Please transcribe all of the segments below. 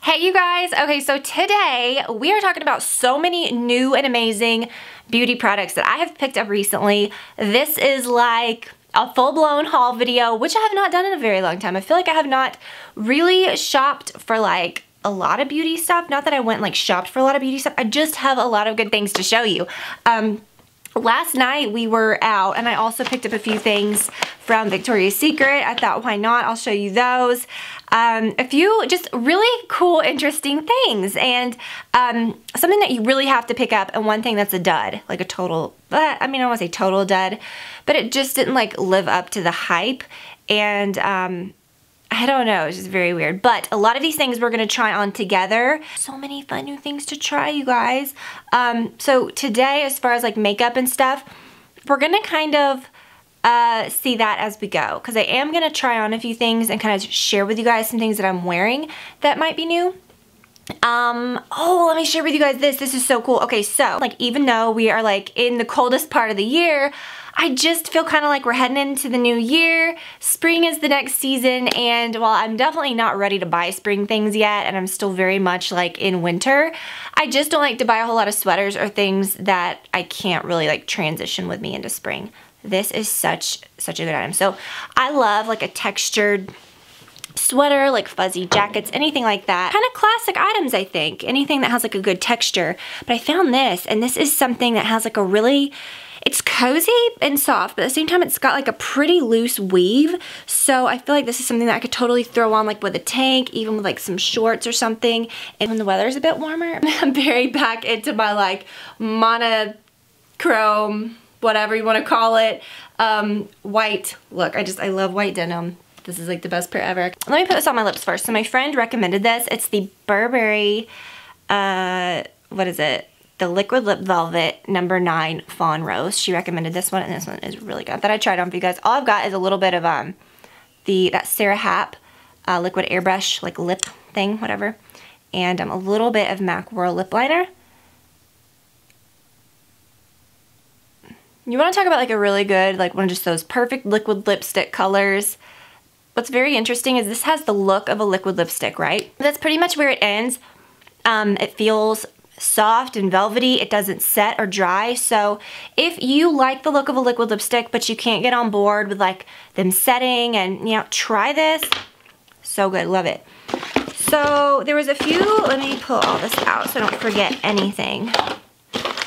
Hey you guys, okay so today we are talking about so many new and amazing beauty products that I have picked up recently. This is like a full-blown haul video, which I have not done in a very long time. I feel like I have not really shopped for like a lot of beauty stuff. Not that I went like shopped for a lot of beauty stuff. I just have a lot of good things to show you. Um, last night we were out and I also picked up a few things from Victoria's Secret. I thought, why not? I'll show you those. Um, a few just really cool, interesting things. And um, something that you really have to pick up and one thing that's a dud, like a total, I mean, I don't want to say total dud, but it just didn't like live up to the hype. And um, I don't know, it's just very weird. But a lot of these things we're gonna try on together. So many fun new things to try, you guys. Um, so today, as far as like makeup and stuff, we're gonna kind of uh, see that as we go. Because I am gonna try on a few things and kind of share with you guys some things that I'm wearing that might be new. Um, oh, let me share with you guys this. This is so cool. Okay, so like even though we are like in the coldest part of the year, I just feel kind of like we're heading into the new year. Spring is the next season and while I'm definitely not ready to buy spring things yet and I'm still very much like in winter, I just don't like to buy a whole lot of sweaters or things that I can't really like transition with me into spring. This is such, such a good item. So I love like a textured sweater, like fuzzy jackets, anything like that. Kind of classic items, I think. Anything that has like a good texture. But I found this, and this is something that has like a really it's cozy and soft, but at the same time it's got like a pretty loose weave. So I feel like this is something that I could totally throw on like with a tank, even with like some shorts or something. And when the weather is a bit warmer, I'm very back into my like monochrome, whatever you want to call it, um, white look. I just, I love white denim. This is like the best pair ever. Let me put this on my lips first. So my friend recommended this. It's the Burberry, uh, what is it? the Liquid Lip Velvet number 9 Fawn Rose. She recommended this one, and this one is really good. That I tried on for you guys. All I've got is a little bit of um the that Sara Happ uh, liquid airbrush, like lip thing, whatever. And um, a little bit of MAC Whirl lip liner. You want to talk about like a really good, like one of just those perfect liquid lipstick colors. What's very interesting is this has the look of a liquid lipstick, right? That's pretty much where it ends. Um, it feels soft and velvety. It doesn't set or dry. So if you like the look of a liquid lipstick, but you can't get on board with like them setting and, you know, try this. So good. Love it. So there was a few, let me pull all this out so I don't forget anything.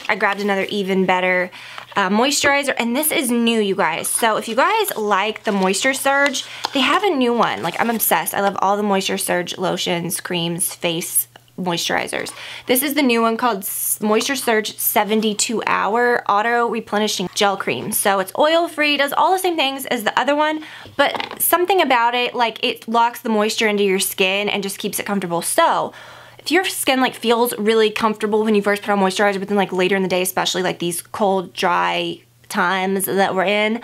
I grabbed another even better uh, moisturizer and this is new you guys so if you guys like the moisture surge they have a new one like I'm obsessed I love all the moisture surge lotions creams face moisturizers. This is the new one called Moisture Surge 72 Hour Auto Replenishing Gel Cream. So it's oil free, does all the same things as the other one, but something about it, like it locks the moisture into your skin and just keeps it comfortable. So if your skin like feels really comfortable when you first put on moisturizer, but then like later in the day, especially like these cold, dry times that we're in,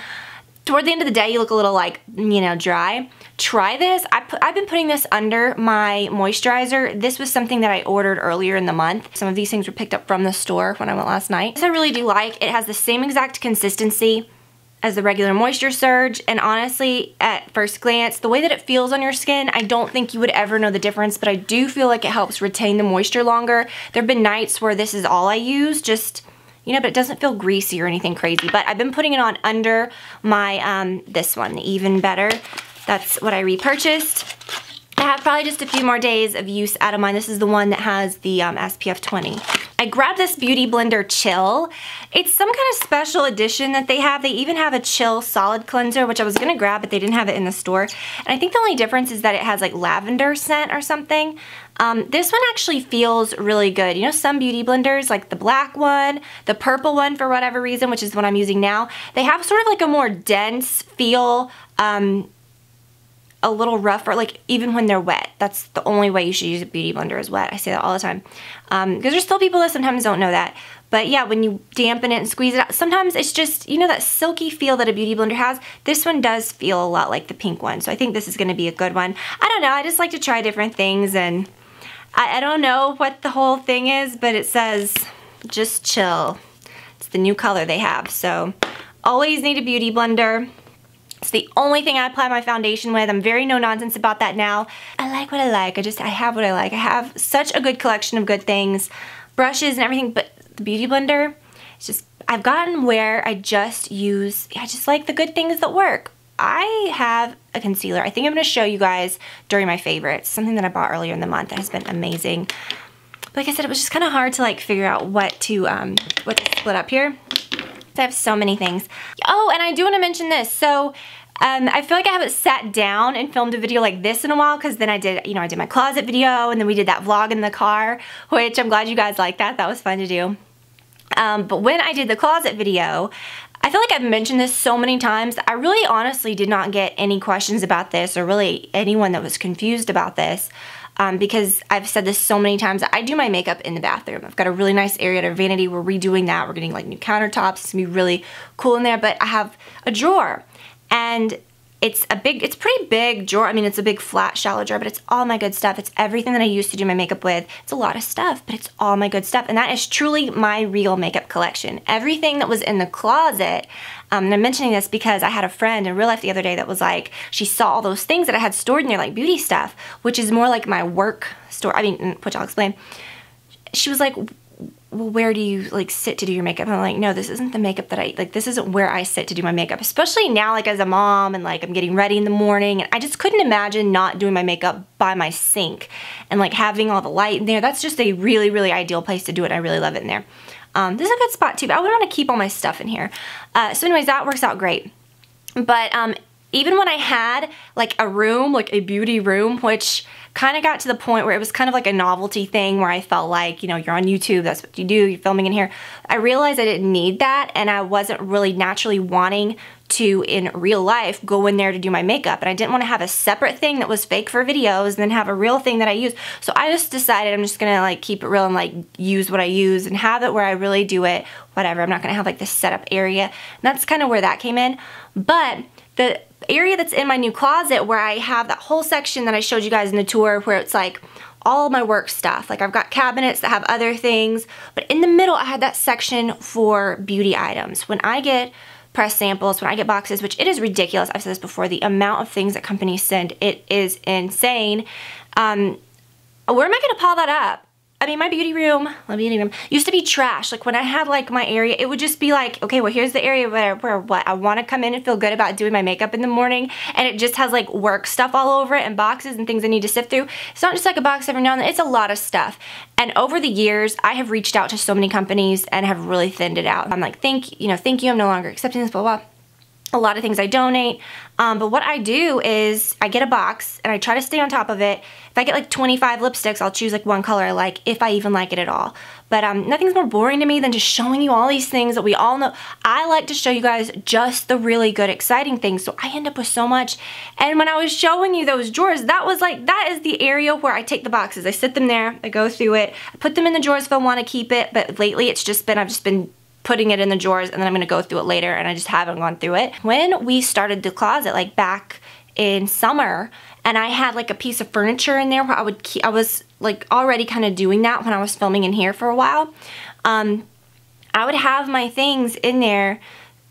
toward the end of the day you look a little like, you know, dry. Try this. I put, I've been putting this under my moisturizer. This was something that I ordered earlier in the month. Some of these things were picked up from the store when I went last night. This I really do like. It has the same exact consistency as the regular Moisture Surge and honestly at first glance the way that it feels on your skin I don't think you would ever know the difference but I do feel like it helps retain the moisture longer. There have been nights where this is all I use just you know, but it doesn't feel greasy or anything crazy. But I've been putting it on under my, um, this one, Even Better. That's what I repurchased. I have probably just a few more days of use out of mine. This is the one that has the um, SPF 20. I grabbed this Beauty Blender Chill. It's some kind of special edition that they have. They even have a Chill Solid Cleanser, which I was gonna grab, but they didn't have it in the store. And I think the only difference is that it has like lavender scent or something. Um, this one actually feels really good. You know some beauty blenders, like the black one, the purple one for whatever reason, which is what I'm using now, they have sort of like a more dense feel, um, a little rougher, like even when they're wet. That's the only way you should use a beauty blender is wet. I say that all the time. Because um, there's still people that sometimes don't know that. But yeah, when you dampen it and squeeze it out, sometimes it's just, you know that silky feel that a beauty blender has? This one does feel a lot like the pink one. So I think this is going to be a good one. I don't know. I just like to try different things and I, I don't know what the whole thing is, but it says just chill. It's the new color they have. So always need a beauty blender. It's the only thing I apply my foundation with. I'm very no nonsense about that now. I like what I like. I just, I have what I like. I have such a good collection of good things, brushes and everything, but the Beauty Blender, it's just, I've gotten where I just use, I just like the good things that work. I have a concealer. I think I'm going to show you guys during my favorites. Something that I bought earlier in the month that has been amazing. Like I said, it was just kind of hard to like figure out what to um, what to split up here. I have so many things. Oh, and I do want to mention this. So um, I feel like I haven't sat down and filmed a video like this in a while because then I did, you know, I did my closet video and then we did that vlog in the car, which I'm glad you guys liked that. That was fun to do. Um, but when I did the closet video, I feel like I've mentioned this so many times. I really honestly did not get any questions about this or really anyone that was confused about this um, because I've said this so many times. I do my makeup in the bathroom. I've got a really nice area at our vanity. We're redoing that. We're getting like new countertops. It's gonna be really cool in there. But I have a drawer and it's a big, it's pretty big drawer. I mean, it's a big flat shallow drawer, but it's all my good stuff. It's everything that I used to do my makeup with. It's a lot of stuff, but it's all my good stuff. And that is truly my real makeup collection. Everything that was in the closet, um, and I'm mentioning this because I had a friend in real life the other day that was like, she saw all those things that I had stored in there, like beauty stuff, which is more like my work store. I mean, which I'll explain. She was like, well, where do you like sit to do your makeup? And I'm like, no, this isn't the makeup that I, like, this isn't where I sit to do my makeup, especially now, like, as a mom and like I'm getting ready in the morning. And I just couldn't imagine not doing my makeup by my sink and like having all the light in there. That's just a really, really ideal place to do it. I really love it in there. Um, this is a good spot too, but I would want to keep all my stuff in here. Uh, so anyways, that works out great. But um, even when I had like a room, like a beauty room, which kind of got to the point where it was kind of like a novelty thing where I felt like, you know, you're on YouTube, that's what you do, you're filming in here. I realized I didn't need that and I wasn't really naturally wanting to, in real life, go in there to do my makeup. And I didn't want to have a separate thing that was fake for videos and then have a real thing that I use. So I just decided I'm just gonna like keep it real and like use what I use and have it where I really do it, whatever. I'm not gonna have like this setup area. And that's kind of where that came in. But the area that's in my new closet where I have that whole section that I showed you guys in the tour where it's like all my work stuff. Like I've got cabinets that have other things, but in the middle I had that section for beauty items. When I get press samples, when I get boxes, which it is ridiculous, I've said this before, the amount of things that companies send, it is insane. Um, where am I gonna pile that up? I mean, my beauty room, my beauty room used to be trash. Like when I had like my area, it would just be like, okay, well here's the area where, where what I want to come in and feel good about doing my makeup in the morning. And it just has like work stuff all over it and boxes and things I need to sift through. It's not just like a box every now and then, it's a lot of stuff. And over the years, I have reached out to so many companies and have really thinned it out. I'm like, thank you know, thank you, I'm no longer accepting this, blah, blah a lot of things I donate. Um, but what I do is I get a box and I try to stay on top of it. If I get like 25 lipsticks, I'll choose like one color I like, if I even like it at all. But um, nothing's more boring to me than just showing you all these things that we all know. I like to show you guys just the really good, exciting things. So I end up with so much. And when I was showing you those drawers, that was like, that is the area where I take the boxes. I sit them there, I go through it, I put them in the drawers if I want to keep it. But lately it's just been, I've just been putting it in the drawers and then I'm gonna go through it later and I just haven't gone through it. When we started the closet, like back in summer, and I had like a piece of furniture in there where I would keep, I was like already kind of doing that when I was filming in here for a while. Um, I would have my things in there,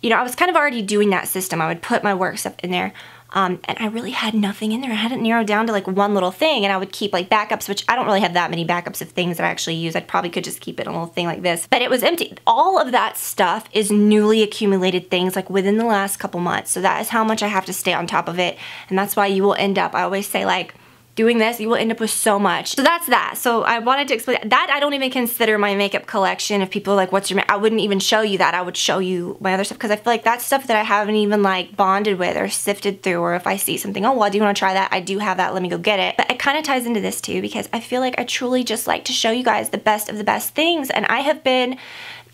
you know, I was kind of already doing that system. I would put my work stuff in there. Um, and I really had nothing in there. I had it narrowed down to like one little thing and I would keep like backups, which I don't really have that many backups of things that I actually use. I probably could just keep it in a little thing like this, but it was empty. All of that stuff is newly accumulated things like within the last couple months. So that is how much I have to stay on top of it. And that's why you will end up, I always say like, doing this, you will end up with so much. So that's that. So I wanted to explain that. I don't even consider my makeup collection. If people like, what's your, I wouldn't even show you that. I would show you my other stuff because I feel like that's stuff that I haven't even like bonded with or sifted through or if I see something, oh, well, do want to try that. I do have that. Let me go get it. But it kind of ties into this too because I feel like I truly just like to show you guys the best of the best things. And I have been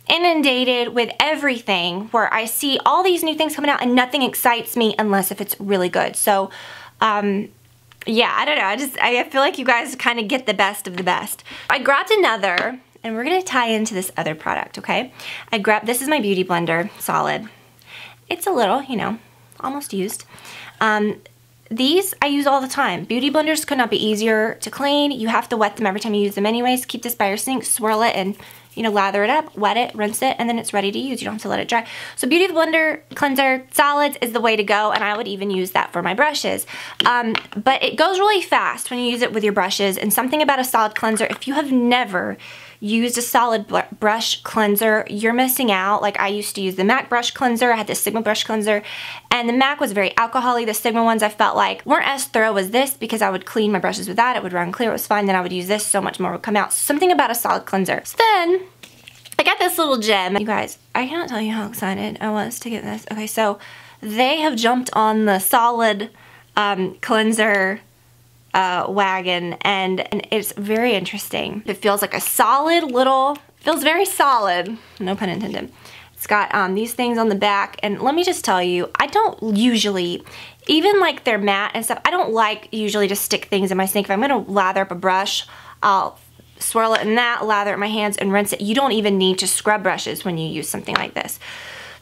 inundated with everything where I see all these new things coming out and nothing excites me unless if it's really good. So, um, yeah, I don't know. I just, I feel like you guys kind of get the best of the best. I grabbed another, and we're gonna tie into this other product, okay? I grabbed, this is my Beauty Blender, solid. It's a little, you know, almost used. Um, these I use all the time. Beauty blenders could not be easier to clean. You have to wet them every time you use them anyways. Keep this by your sink, swirl it, and you know, lather it up, wet it, rinse it, and then it's ready to use. You don't have to let it dry. So Beauty Blender Cleanser Solids is the way to go, and I would even use that for my brushes. Um, but it goes really fast when you use it with your brushes, and something about a solid cleanser, if you have never used a solid brush cleanser, you're missing out. Like I used to use the MAC brush cleanser, I had the Sigma brush cleanser, and the MAC was very alcoholy. The Sigma ones I felt like weren't as thorough as this because I would clean my brushes with that, it would run clear, it was fine, then I would use this, so much more would come out. Something about a solid cleanser. So then, I got this little gem. You guys, I cannot tell you how excited I was to get this. Okay, so they have jumped on the solid um, cleanser uh, wagon and, and it's very interesting. It feels like a solid little, feels very solid, no pun intended. It's got um, these things on the back and let me just tell you, I don't usually, even like they're matte and stuff, I don't like usually to stick things in my sink. If I'm gonna lather up a brush, I'll swirl it in that, lather it in my hands and rinse it. You don't even need to scrub brushes when you use something like this.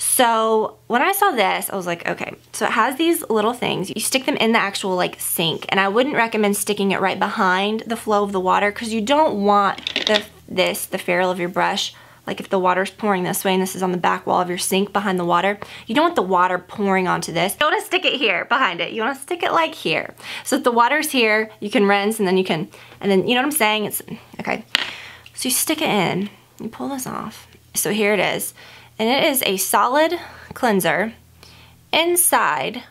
So when I saw this, I was like, okay, so it has these little things. You stick them in the actual like sink and I wouldn't recommend sticking it right behind the flow of the water because you don't want the, this, the ferrule of your brush, like if the water's pouring this way and this is on the back wall of your sink behind the water, you don't want the water pouring onto this. You to stick it here behind it. You want to stick it like here. So if the water's here, you can rinse and then you can, and then, you know what I'm saying? It's, okay. So you stick it in, you pull this off. So here it is and it is a solid cleanser inside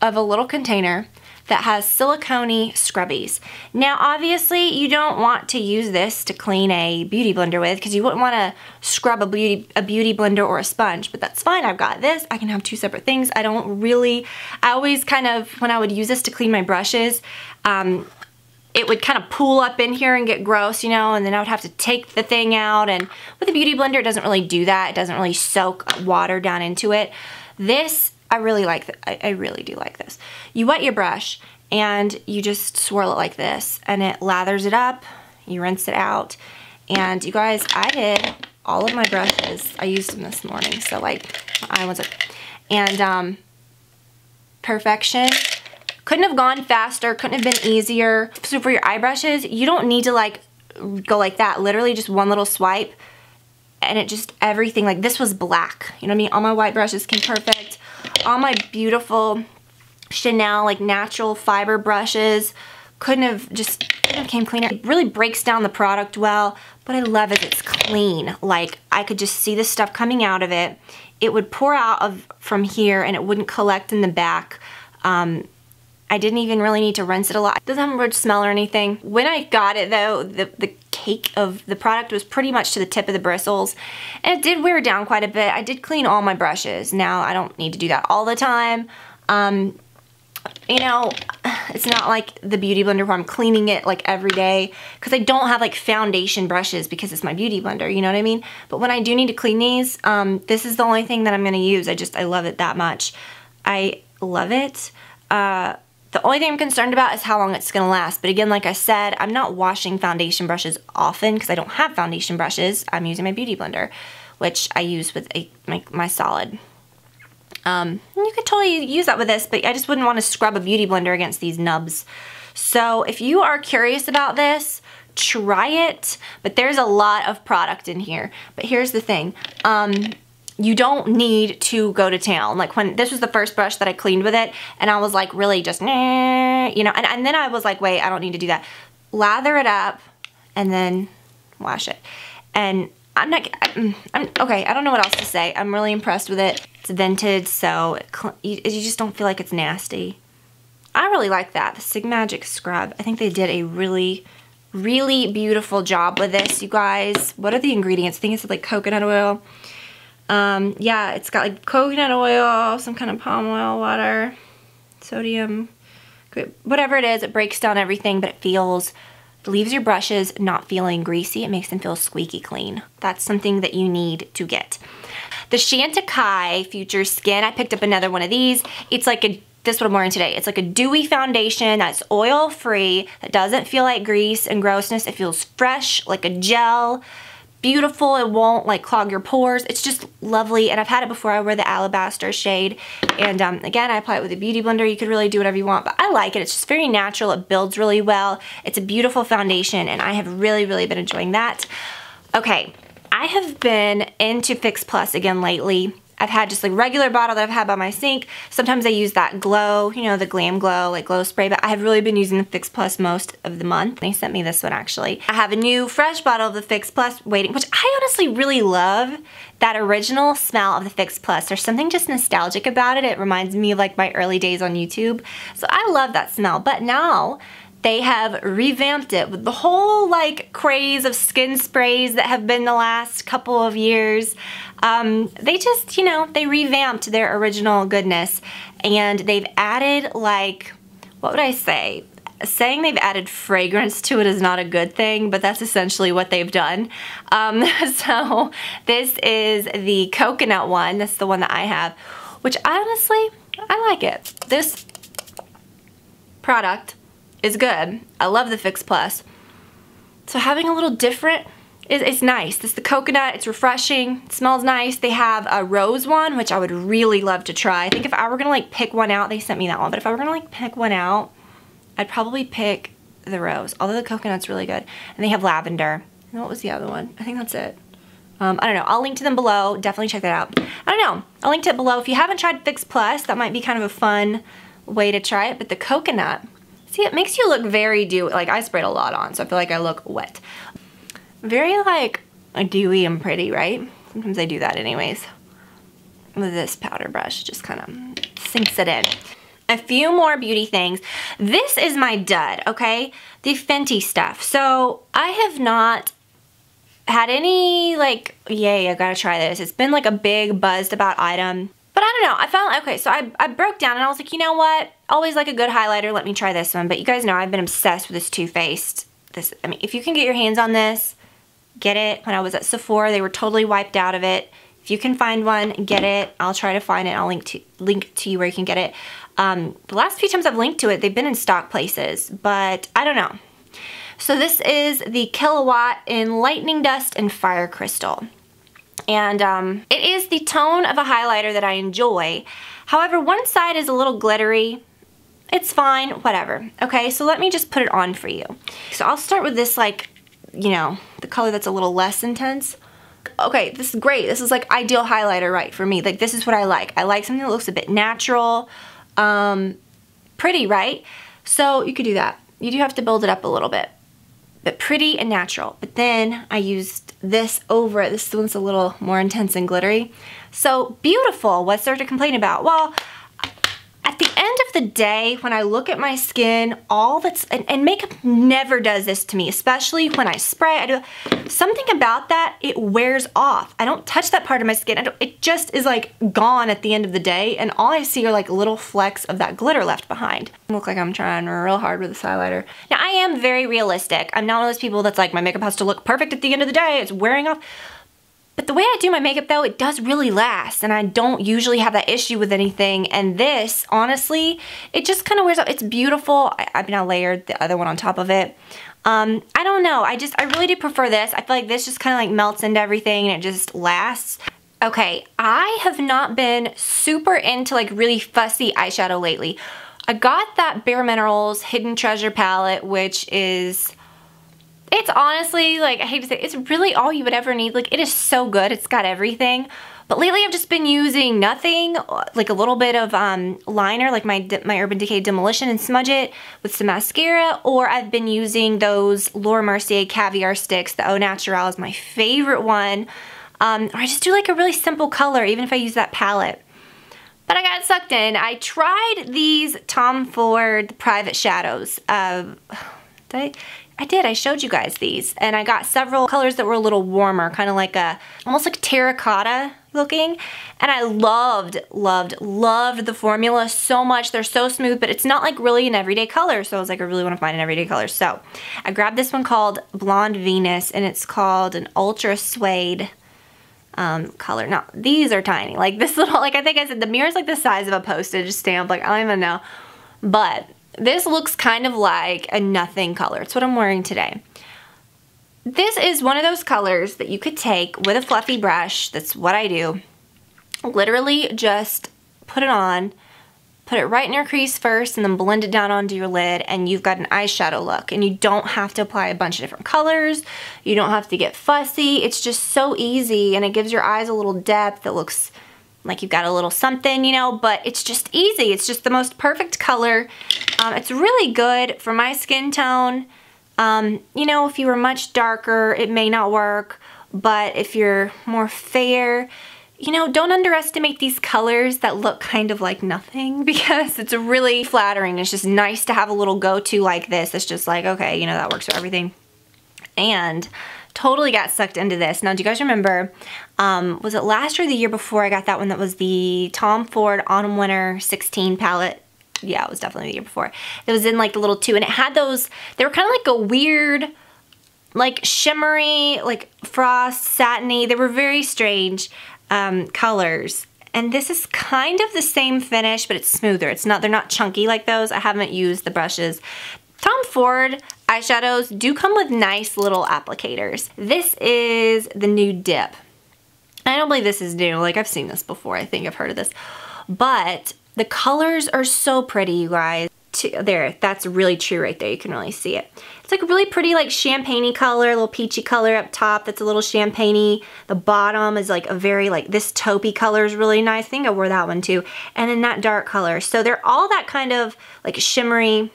of a little container that has silicone scrubbies. Now obviously you don't want to use this to clean a beauty blender with because you wouldn't want to scrub a beauty, a beauty blender or a sponge, but that's fine. I've got this. I can have two separate things. I don't really, I always kind of, when I would use this to clean my brushes, um, it would kind of pool up in here and get gross, you know, and then I would have to take the thing out. And with a Beauty Blender, it doesn't really do that. It doesn't really soak water down into it. This, I really like, I, I really do like this. You wet your brush and you just swirl it like this and it lathers it up. You rinse it out. And you guys, I did all of my brushes. I used them this morning, so like, I was, and um, perfection couldn't have gone faster, couldn't have been easier. So for your eye brushes, you don't need to like go like that. Literally just one little swipe and it just everything, like this was black. You know what I mean? All my white brushes came perfect. All my beautiful Chanel like natural fiber brushes couldn't have just couldn't have came cleaner. It really breaks down the product well, but I love it. It's clean. Like I could just see the stuff coming out of it. It would pour out of from here and it wouldn't collect in the back. Um, I didn't even really need to rinse it a lot. It doesn't have a weird smell or anything. When I got it though, the, the cake of the product was pretty much to the tip of the bristles. And it did wear down quite a bit. I did clean all my brushes. Now I don't need to do that all the time. Um, you know, it's not like the Beauty Blender where I'm cleaning it like every day because I don't have like foundation brushes because it's my Beauty Blender, you know what I mean? But when I do need to clean these, um, this is the only thing that I'm going to use. I just, I love it that much. I love it. Uh, the only thing I'm concerned about is how long it's going to last. But again, like I said, I'm not washing foundation brushes often because I don't have foundation brushes. I'm using my Beauty Blender, which I use with a, my, my solid. Um, you could totally use that with this, but I just wouldn't want to scrub a Beauty Blender against these nubs. So if you are curious about this, try it. But there's a lot of product in here. But here's the thing. Um, you don't need to go to town. Like when this was the first brush that I cleaned with it and I was like really just, you know, and, and then I was like, wait, I don't need to do that. Lather it up and then wash it. And I'm not, I'm, mm, I'm, okay, I don't know what else to say. I'm really impressed with it. It's vented, so it, you, you just don't feel like it's nasty. I really like that, the Sigmagic Scrub. I think they did a really, really beautiful job with this, you guys. What are the ingredients? I think it's like coconut oil, um, yeah, it's got like coconut oil, some kind of palm oil water, sodium, whatever it is, it breaks down everything, but it feels, leaves your brushes not feeling greasy. It makes them feel squeaky clean. That's something that you need to get. The Chantecaille Future Skin, I picked up another one of these. It's like a this is what I'm wearing today. It's like a dewy foundation that's oil free, that doesn't feel like grease and grossness. It feels fresh, like a gel beautiful. It won't like clog your pores. It's just lovely. And I've had it before. I wear the Alabaster shade. And um, again, I apply it with a Beauty Blender. You could really do whatever you want. But I like it. It's just very natural. It builds really well. It's a beautiful foundation. And I have really, really been enjoying that. Okay, I have been into Fix Plus again lately. I've had just like regular bottle that I've had by my sink. Sometimes I use that glow, you know, the Glam Glow, like glow spray, but I have really been using the Fix Plus most of the month. They sent me this one actually. I have a new fresh bottle of the Fix Plus waiting, which I honestly really love that original smell of the Fix Plus. There's something just nostalgic about it. It reminds me of like my early days on YouTube. So I love that smell, but now they have revamped it with the whole like craze of skin sprays that have been the last couple of years. Um, they just, you know, they revamped their original goodness and they've added like, what would I say? Saying they've added fragrance to it is not a good thing, but that's essentially what they've done. Um, so this is the coconut one. That's the one that I have, which honestly, I like it. This product is good. I love the Fix Plus. So having a little different is, is nice. This is the coconut, it's refreshing, it smells nice. They have a rose one, which I would really love to try. I think if I were gonna like pick one out, they sent me that one, but if I were gonna like pick one out, I'd probably pick the rose, although the coconut's really good. And they have lavender. And what was the other one? I think that's it. Um, I don't know. I'll link to them below. Definitely check that out. I don't know. I'll link to it below. If you haven't tried Fix Plus, that might be kind of a fun way to try it. But the coconut, See, it makes you look very dewy. Like, I sprayed a lot on, so I feel like I look wet. Very, like, dewy and pretty, right? Sometimes I do that anyways. With this powder brush, just kind of sinks it in. A few more beauty things. This is my dud, okay? The Fenty stuff. So, I have not had any, like, yay, I gotta try this. It's been, like, a big buzzed about item. But I don't know, I found, okay, so I, I broke down and I was like, you know what? Always like a good highlighter, let me try this one. But you guys know I've been obsessed with this Too Faced. This, I mean, if you can get your hands on this, get it. When I was at Sephora, they were totally wiped out of it. If you can find one, get it. I'll try to find it. I'll link to link to you where you can get it. Um, the last few times I've linked to it, they've been in stock places, but I don't know. So this is the Killawatt in Lightning Dust and Fire Crystal. And um, it is the tone of a highlighter that I enjoy. However, one side is a little glittery. It's fine, whatever. Okay, so let me just put it on for you. So I'll start with this like, you know, the color that's a little less intense. Okay, this is great. This is like ideal highlighter, right, for me. Like this is what I like. I like something that looks a bit natural, um, pretty, right? So you could do that. You do have to build it up a little bit but pretty and natural. But then I used this over it. This one's a little more intense and glittery. So beautiful. What's there to complain about? Well, at the end of the day, when I look at my skin, all that's, and, and, makeup never does this to me, especially when I spray, I do, something about that, it wears off. I don't touch that part of my skin. it just is like gone at the end of the day, and all I see are like little flecks of that glitter left behind. I look like I'm trying real hard with this highlighter. Now, I am very realistic. I'm not one of those people that's like, my makeup has to look perfect at the end of the day. It's wearing off. But the way I do my makeup though, it does really last and I don't usually have that issue with anything. And this, honestly, it just kind of wears off. It's beautiful. I, I mean, I layered the other one on top of it. Um, I don't know. I just, I really do prefer this. I feel like this just kind of like melts into everything and it just lasts. Okay, I have not been super into like really fussy eyeshadow lately. I got that Bare Minerals Hidden Treasure palette, which is it's honestly, like, I hate to say, it's really all you would ever need. Like, it is so good. It's got everything. But lately I've just been using nothing, like a little bit of um, liner, like my, my Urban Decay Demolition and smudge it with some mascara, or I've been using those Laura Mercier Caviar Sticks. The Au Naturel is my favorite one. Um, or I just do like a really simple color, even if I use that palette. But I got sucked in. I tried these Tom Ford Private Shadows. Uh, I did, I showed you guys these. And I got several colors that were a little warmer, kind of like a, almost like terracotta looking. And I loved, loved, loved the formula so much. They're so smooth, but it's not like really an everyday color. So I was like, I really want to find an everyday color. So I grabbed this one called Blonde Venus and it's called an Ultra Suede um, color. Now, these are tiny. Like this little, like I think I said, the mirror is like the size of a postage stamp. Like, I don't even know. But this looks kind of like a nothing color. It's what I'm wearing today. This is one of those colors that you could take with a fluffy brush. That's what I do. Literally just put it on, put it right in your crease first and then blend it down onto your lid and you've got an eyeshadow look and you don't have to apply a bunch of different colors. You don't have to get fussy. It's just so easy and it gives your eyes a little depth that looks like you've got a little something, you know, but it's just easy. It's just the most perfect color. Um, it's really good for my skin tone. Um, you know, if you were much darker, it may not work, but if you're more fair, you know, don't underestimate these colors that look kind of like nothing because it's really flattering. It's just nice to have a little go-to like this. It's just like, okay, you know, that works for everything. And totally got sucked into this. Now, do you guys remember, um, was it last year or the year before I got that one that was the Tom Ford Autumn Winter 16 palette? Yeah, it was definitely the year before. It was in like the little two and it had those, they were kind of like a weird, like shimmery, like frost, satiny. They were very strange um, colors. And this is kind of the same finish, but it's smoother. It's not, they're not chunky like those. I haven't used the brushes. Tom Ford eyeshadows do come with nice little applicators. This is the Nude Dip. I don't believe this is new. Like I've seen this before. I think I've heard of this. But the colors are so pretty, you guys. There, that's really true right there. You can really see it. It's like a really pretty like champagne color, a little peachy color up top that's a little champagne The bottom is like a very like, this taupey color is really nice. I think I wore that one too. And then that dark color. So they're all that kind of like shimmery,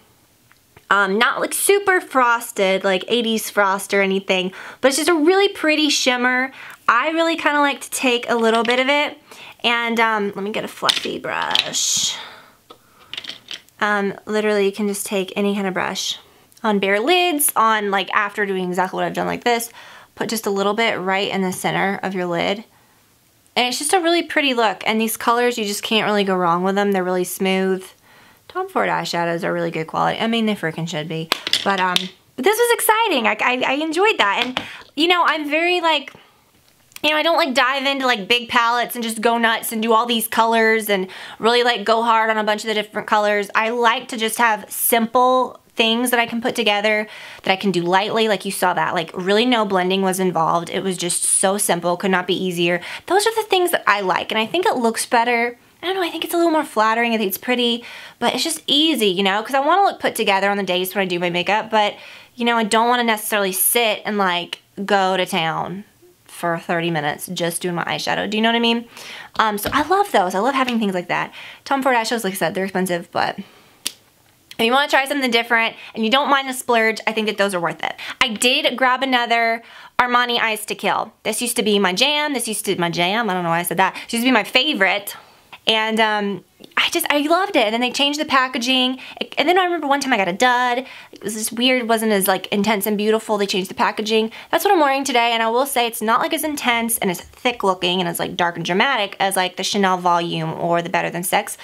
um, not like super frosted, like 80s frost or anything, but it's just a really pretty shimmer. I really kind of like to take a little bit of it and um, let me get a fluffy brush. Um, literally you can just take any kind of brush on bare lids, on like after doing exactly what I've done like this, put just a little bit right in the center of your lid. And it's just a really pretty look. And these colors, you just can't really go wrong with them. They're really smooth. Tom Ford eyeshadows are really good quality. I mean, they freaking should be. But, um, but this was exciting. I, I, I enjoyed that. And, you know, I'm very, like, you know, I don't like dive into like big palettes and just go nuts and do all these colors and really like go hard on a bunch of the different colors. I like to just have simple things that I can put together that I can do lightly like you saw that like really no blending was involved it was just so simple could not be easier those are the things that I like and I think it looks better I don't know, I think it's a little more flattering. I think it's pretty, but it's just easy, you know, because I want to look put together on the days when I do my makeup, but, you know, I don't want to necessarily sit and, like, go to town for 30 minutes just doing my eyeshadow. Do you know what I mean? Um, so I love those. I love having things like that. Tom Ford eyeshadows, like I said, they're expensive, but if you want to try something different and you don't mind the splurge, I think that those are worth it. I did grab another Armani Eyes to Kill. This used to be my jam. This used to be my jam. I don't know why I said that. This used to be my favorite. And um, I just, I loved it. And then they changed the packaging. And then I remember one time I got a dud. It was just weird. Wasn't as like intense and beautiful. They changed the packaging. That's what I'm wearing today. And I will say it's not like as intense and as thick looking and as like dark and dramatic as like the Chanel Volume or the Better Than Sex.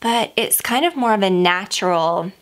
But it's kind of more of a natural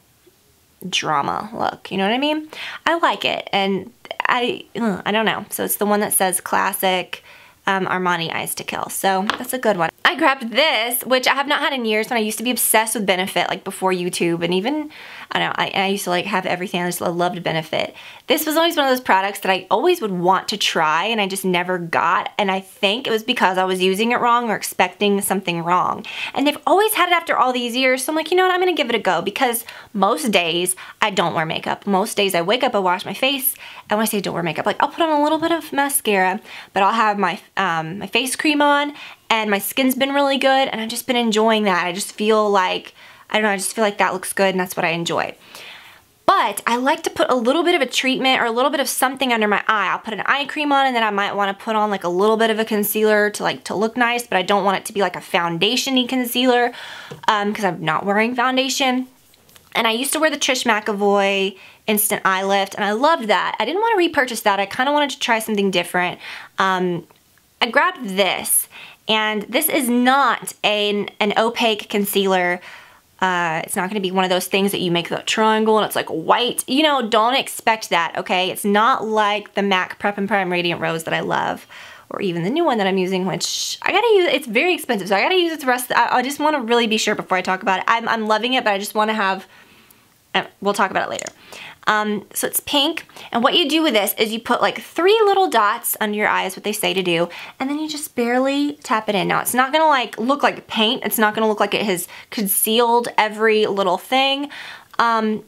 drama look. You know what I mean? I like it. And I, I don't know. So it's the one that says classic um, Armani Eyes to Kill. So that's a good one. I grabbed this, which I have not had in years when I used to be obsessed with Benefit, like before YouTube, and even, I don't know, I, I used to like have everything, I just loved Benefit. This was always one of those products that I always would want to try, and I just never got, and I think it was because I was using it wrong or expecting something wrong. And they've always had it after all these years, so I'm like, you know what, I'm gonna give it a go, because most days I don't wear makeup. Most days I wake up, I wash my face, and when I say don't wear makeup, like I'll put on a little bit of mascara, but I'll have my, um, my face cream on, and my skin's been really good and I've just been enjoying that. I just feel like, I don't know, I just feel like that looks good and that's what I enjoy. But I like to put a little bit of a treatment or a little bit of something under my eye. I'll put an eye cream on and then I might want to put on like a little bit of a concealer to like to look nice, but I don't want it to be like a foundation-y concealer because um, I'm not wearing foundation. And I used to wear the Trish McEvoy Instant Eye Lift and I loved that. I didn't want to repurchase that. I kind of wanted to try something different. Um, I grabbed this and this is not an, an opaque concealer. Uh, it's not going to be one of those things that you make the triangle and it's like white. You know, don't expect that, okay? It's not like the MAC Prep and Prime Radiant Rose that I love or even the new one that I'm using, which I gotta use, it's very expensive, so I gotta use it the rest, I, I just wanna really be sure before I talk about it. I'm, I'm loving it, but I just wanna have, uh, we'll talk about it later. Um, so it's pink. And what you do with this is you put like three little dots under your eyes, what they say to do, and then you just barely tap it in. Now it's not gonna like look like paint. It's not gonna look like it has concealed every little thing. Um,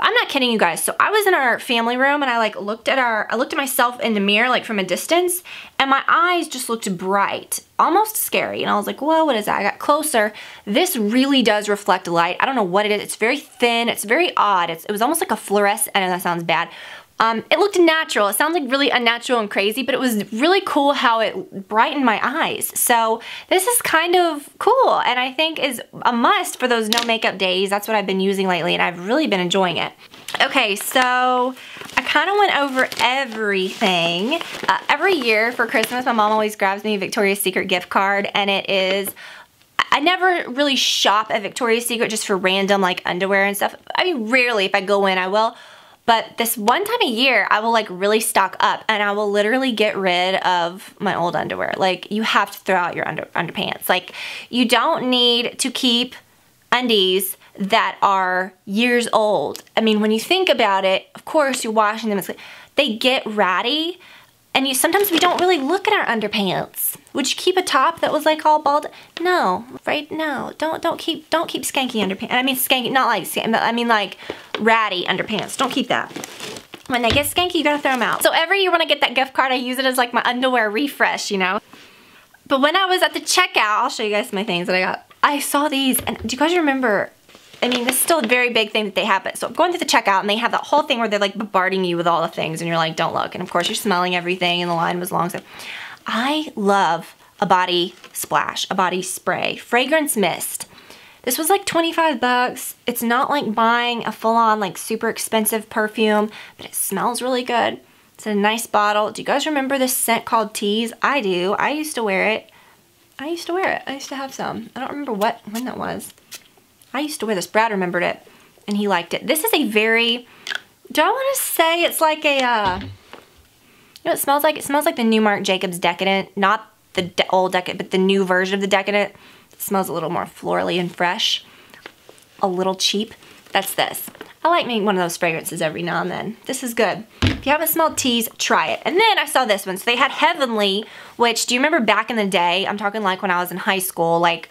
I'm not kidding you guys. So I was in our family room and I like looked at our, I looked at myself in the mirror like from a distance and my eyes just looked bright, almost scary. And I was like, whoa, what is that? I got closer. This really does reflect light. I don't know what it is. It's very thin. It's very odd. It's, it was almost like a fluorescent, I know that sounds bad, um, it looked natural. It sounds like really unnatural and crazy, but it was really cool how it brightened my eyes. So this is kind of cool and I think is a must for those no makeup days. That's what I've been using lately and I've really been enjoying it. Okay, so I kind of went over everything. Uh, every year for Christmas, my mom always grabs me a Victoria's Secret gift card and it is I never really shop at Victoria's Secret just for random like underwear and stuff. I mean, rarely if I go in, I will. But this one time a year, I will like really stock up and I will literally get rid of my old underwear. Like you have to throw out your under underpants. Like you don't need to keep undies that are years old. I mean, when you think about it, of course you're washing them. They get ratty and you sometimes we don't really look at our underpants. Would you keep a top that was like all bald? No, right? No, don't don't keep don't keep skanky underpants. I mean skanky, not like skanky. I mean like ratty underpants. Don't keep that. When they get skanky, you gotta throw them out. So every year when I get that gift card, I use it as like my underwear refresh, you know? But when I was at the checkout, I'll show you guys my things that I got. I saw these, and do you guys remember I mean, this is still a very big thing that they have. But so I'm going through the checkout and they have that whole thing where they're like bombarding you with all the things and you're like, don't look. And of course you're smelling everything and the line was long. So I love a body splash, a body spray, fragrance mist. This was like 25 bucks. It's not like buying a full-on like super expensive perfume, but it smells really good. It's a nice bottle. Do you guys remember this scent called Tease? I do. I used to wear it. I used to wear it. I used to have some. I don't remember what when that was. I used to wear this. Brad remembered it and he liked it. This is a very, do I want to say it's like a, uh, you know it smells like? It smells like the new Marc Jacobs Decadent. Not the de old Decadent, but the new version of the Decadent. It smells a little more florally and fresh. A little cheap. That's this. I like making one of those fragrances every now and then. This is good. If you haven't smelled Tease, try it. And then I saw this one. So they had Heavenly, which, do you remember back in the day? I'm talking like when I was in high school, like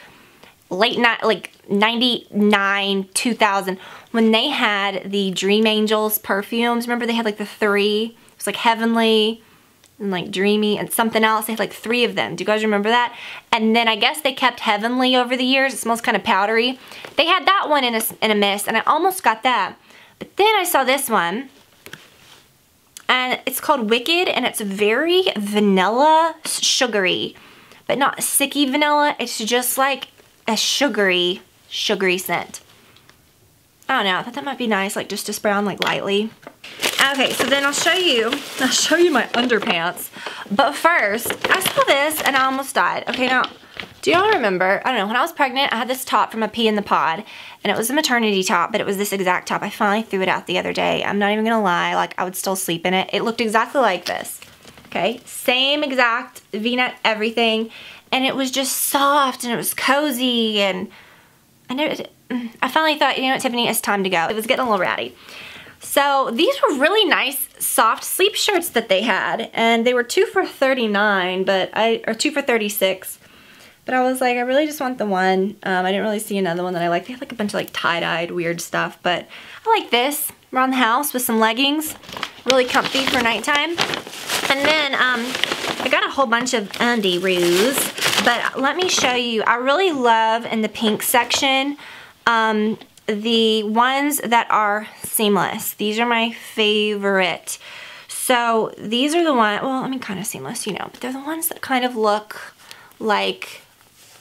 late night, like 99, 2000, when they had the Dream Angels perfumes. Remember they had like the three? It was like Heavenly and like Dreamy and something else. They had like three of them. Do you guys remember that? And then I guess they kept Heavenly over the years. It smells kind of powdery. They had that one in a, in a mist and I almost got that. But then I saw this one and it's called Wicked and it's very vanilla sugary but not sicky vanilla. It's just like a sugary, sugary scent. I don't know, I thought that might be nice, like just to spray on like lightly. Okay, so then I'll show you, I'll show you my underpants. But first, I saw this and I almost died. Okay, now, do y'all remember, I don't know, when I was pregnant, I had this top from a pea in the pod, and it was a maternity top, but it was this exact top. I finally threw it out the other day. I'm not even gonna lie, like I would still sleep in it. It looked exactly like this, okay? Same exact v-neck, everything and it was just soft and it was cozy and I know I finally thought, you know what, Tiffany, it's time to go. It was getting a little ratty. So these were really nice soft sleep shirts that they had and they were two for 39 but I or two for 36 but I was like I really just want the one. Um, I didn't really see another one that I like they had like a bunch of like tie-dyed weird stuff but I like this. Around the house with some leggings. Really comfy for nighttime and then um, I got a whole bunch of Underoos, but let me show you. I really love in the pink section um, the ones that are seamless. These are my favorite. So these are the ones, well, I mean kind of seamless, you know, but they're the ones that kind of look like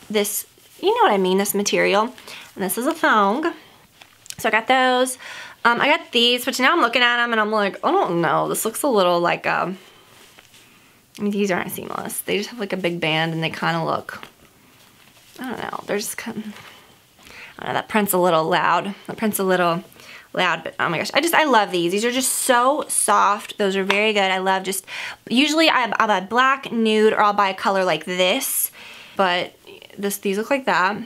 this, you know what I mean, this material. And this is a thong. So I got those. Um, I got these, which now I'm looking at them and I'm like, I don't know. This looks a little like, um, I mean, these aren't seamless. They just have like a big band and they kind of look, I don't know. They're just kind of, I don't know, that print's a little loud. That print's a little loud, but oh my gosh. I just, I love these. These are just so soft. Those are very good. I love just, usually I, I'll buy black, nude, or I'll buy a color like this, but this, these look like that.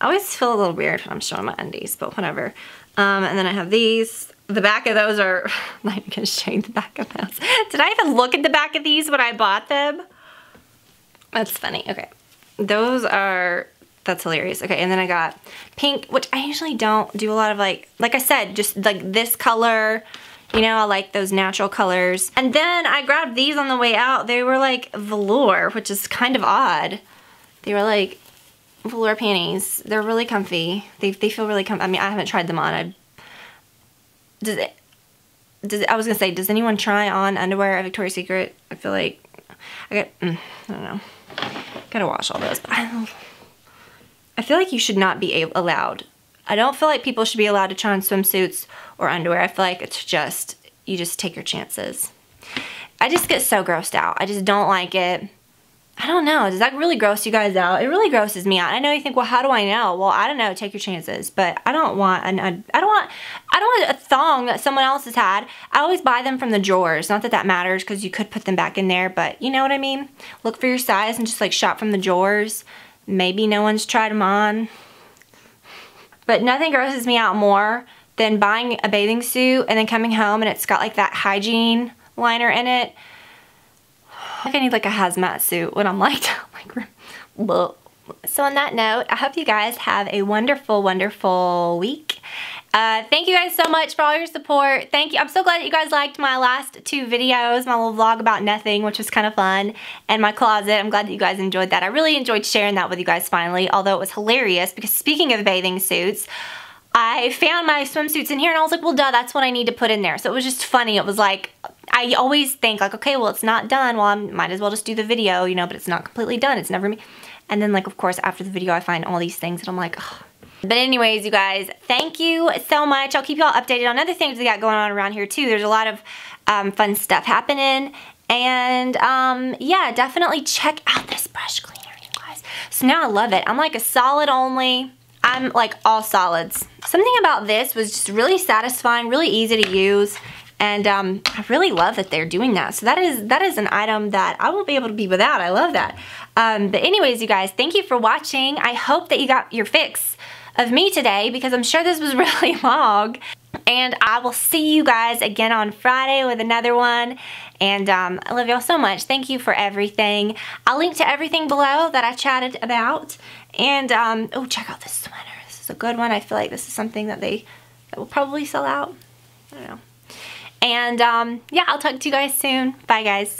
I always feel a little weird when I'm showing my undies, but whatever. Um, and then I have these. The back of those are, I'm not gonna show you the back of those. Did I even look at the back of these when I bought them? That's funny, okay. Those are, that's hilarious. Okay, and then I got pink, which I usually don't do a lot of like, like I said, just like this color, you know, I like those natural colors. And then I grabbed these on the way out. They were like velour, which is kind of odd. They were like velour panties. They're really comfy. They, they feel really comfy. I mean, I haven't tried them on. I, does it, does it, I was gonna say, does anyone try on underwear at Victoria's Secret? I feel like, I got, mm, I don't know. Gotta wash all those. I, I feel like you should not be allowed. I don't feel like people should be allowed to try on swimsuits or underwear. I feel like it's just, you just take your chances. I just get so grossed out. I just don't like it. I don't know. Does that really gross you guys out? It really grosses me out. I know you think, well, how do I know? Well, I don't know. Take your chances. But I don't want an, I don't want, I don't want a thong that someone else has had. I always buy them from the drawers. Not that that matters because you could put them back in there, but you know what I mean? Look for your size and just like shop from the drawers. Maybe no one's tried them on. But nothing grosses me out more than buying a bathing suit and then coming home and it's got like that hygiene liner in it like I need like a hazmat suit when I'm like, like so on that note, I hope you guys have a wonderful, wonderful week. Uh, thank you guys so much for all your support. Thank you. I'm so glad that you guys liked my last two videos, my little vlog about nothing, which was kind of fun, and my closet. I'm glad that you guys enjoyed that. I really enjoyed sharing that with you guys finally, although it was hilarious because speaking of bathing suits, I found my swimsuits in here and I was like, well, duh, that's what I need to put in there. So it was just funny. It was like, I always think like, okay, well, it's not done. Well, I might as well just do the video, you know, but it's not completely done. It's never me. And then like, of course, after the video, I find all these things and I'm like. But anyways, you guys, thank you so much. I'll keep y'all updated on other things we got going on around here too. There's a lot of um, fun stuff happening. And um, yeah, definitely check out this brush cleaner, you guys. So now I love it. I'm like a solid only. I'm like all solids. Something about this was just really satisfying, really easy to use. And um, I really love that they're doing that. So that is that is an item that I won't be able to be without. I love that. Um, but anyways, you guys, thank you for watching. I hope that you got your fix of me today because I'm sure this was really long. And I will see you guys again on Friday with another one. And um, I love y'all so much. Thank you for everything. I'll link to everything below that I chatted about. And, um, oh, check out this sweater. This is a good one. I feel like this is something that they that will probably sell out. I don't know. And um, yeah, I'll talk to you guys soon. Bye, guys.